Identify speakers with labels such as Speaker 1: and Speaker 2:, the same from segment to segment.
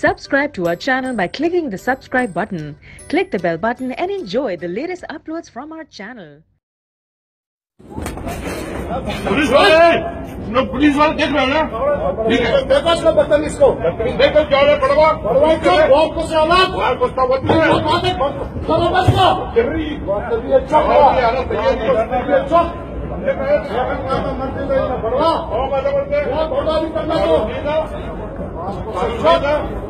Speaker 1: Subscribe to our channel by clicking the subscribe button. Click the bell button and enjoy the latest uploads from our channel.
Speaker 2: Police वाले तुम police वाले देख रहे हो ना ठीक है
Speaker 3: देखो इसको बदतमीज को
Speaker 2: देखो क्या है पड़वा
Speaker 3: पड़वा को बहुत को से औलाद
Speaker 2: बाहर कोस्ता वक्त है
Speaker 3: बहुत बात है करो बस को ये चुप हो ये चुप मरते नहीं ना पड़वा बहुत बड़ा भी करना तो अधिकार अधिकार आगे अधिकार आगे नहीं तो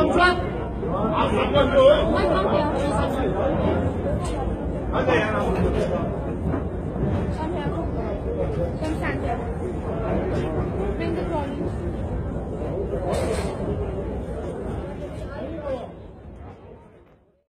Speaker 3: không xuất áo sẵn gần rồi anh không kìa anh này à? Không kìa không sẵn kìa.